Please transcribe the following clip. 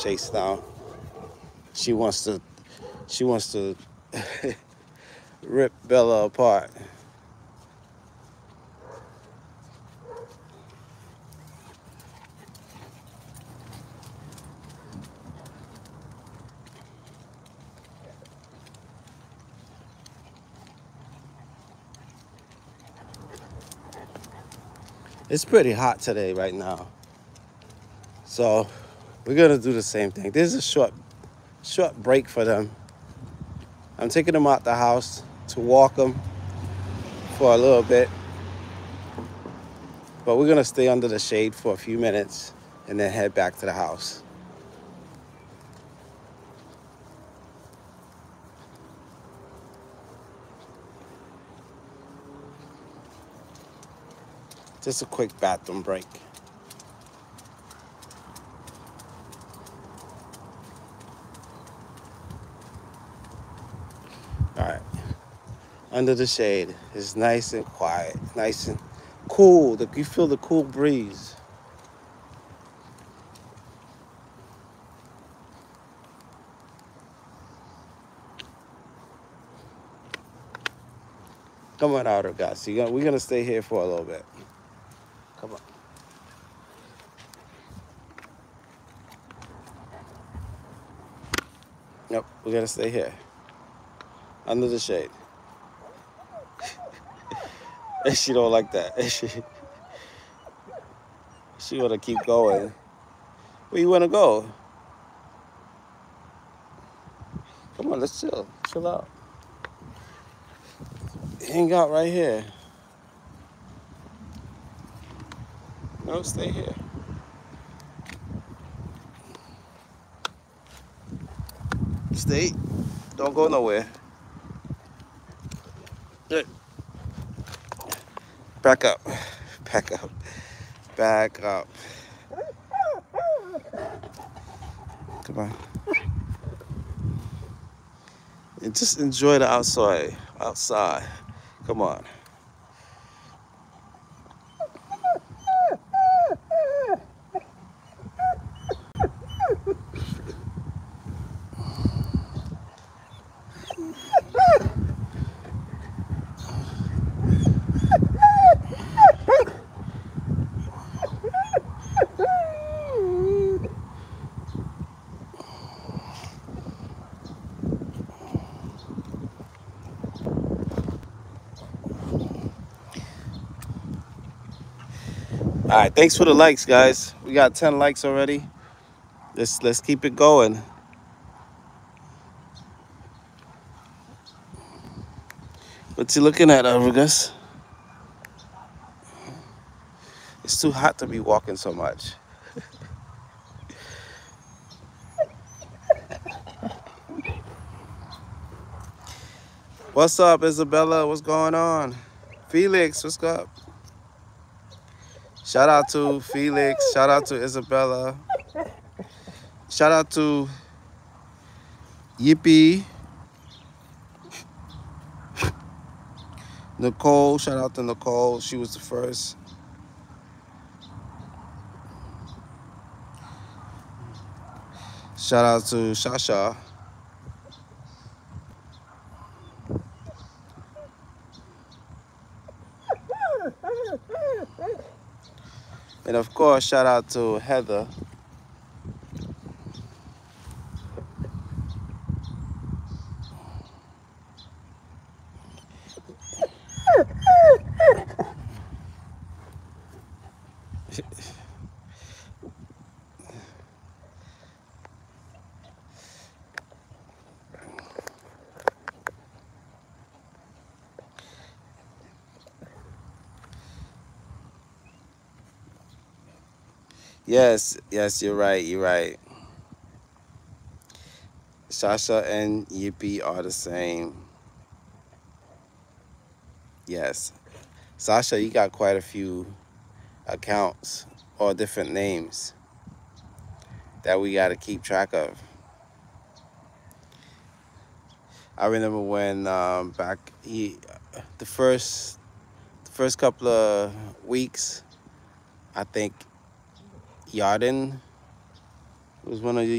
Chase now. She wants to she wants to rip Bella apart. It's pretty hot today right now. So we're gonna do the same thing. This is a short short break for them. I'm taking them out the house to walk them for a little bit. But we're gonna stay under the shade for a few minutes and then head back to the house. Just a quick bathroom break. Under the shade. It's nice and quiet, nice and cool. You feel the cool breeze. Come on out, guys. We're gonna stay here for a little bit. Come on. Nope, we gotta stay here. Under the shade. And she don't like that. She, she wanna keep going. Where you wanna go? Come on, let's chill. Chill out. Hang out right here. No, stay here. Stay. Don't go nowhere. Back up. Back up. Back up. Come on. And just enjoy the outside. Outside. Come on. All right, thanks for the likes, guys. We got 10 likes already. Let's let's keep it going. What's you looking at, Arvigas? It's too hot to be walking so much. What's up, Isabella? What's going on? Felix, what's up? Shout out to Felix. Shout out to Isabella. Shout out to Yippee. Nicole. Shout out to Nicole. She was the first. Shout out to Shasha. And of course, shout out to Heather. Yes, yes, you're right, you're right. Shasha and Yippee are the same. Yes. Sasha, you got quite a few accounts or different names that we got to keep track of. I remember when um, back he, the first, the first couple of weeks, I think Yarden was one of the